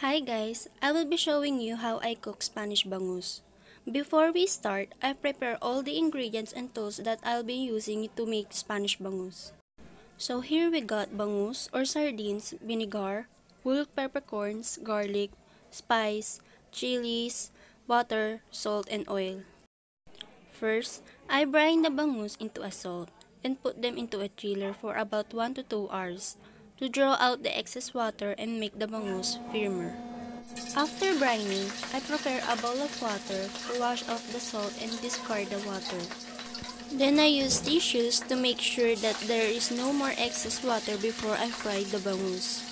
Hi guys, I will be showing you how I cook Spanish bangus. Before we start, I prepare all the ingredients and tools that I'll be using to make Spanish bangus. So here we got bangus or sardines, vinegar, whole peppercorns, garlic, spice, chilies, water, salt, and oil. First, I brine the bangus into a salt and put them into a chiller for about 1 to 2 hours to draw out the excess water and make the bangus firmer. After brining, I prepare a bowl of water to wash off the salt and discard the water. Then I use tissues to make sure that there is no more excess water before I fry the bangus.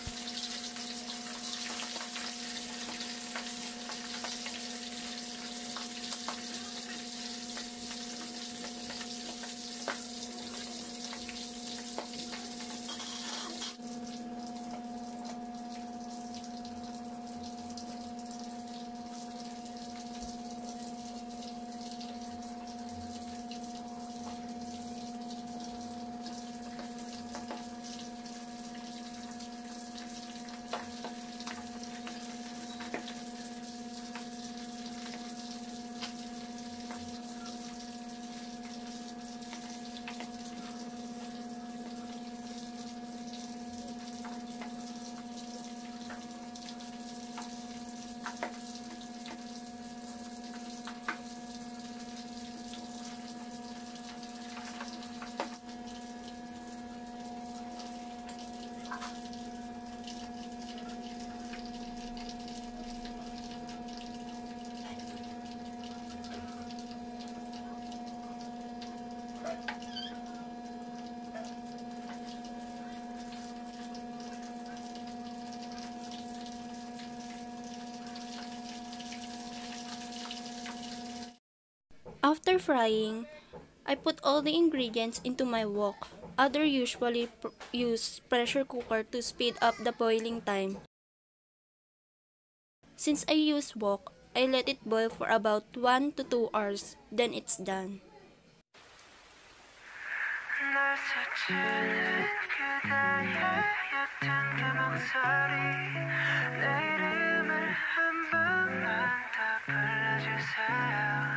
After frying, I put all the ingredients into my wok. Others usually pr use pressure cooker to speed up the boiling time. Since I use wok, I let it boil for about 1 to 2 hours, then it's done.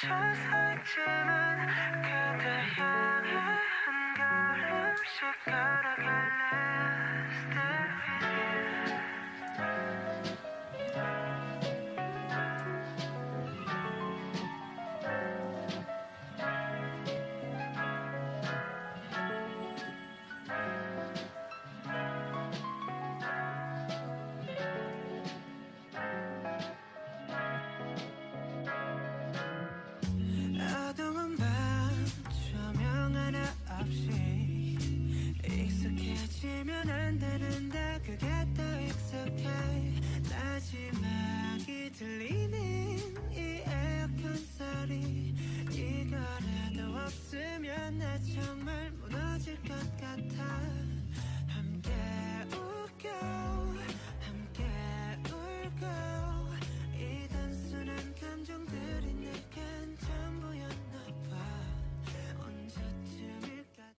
这再见了。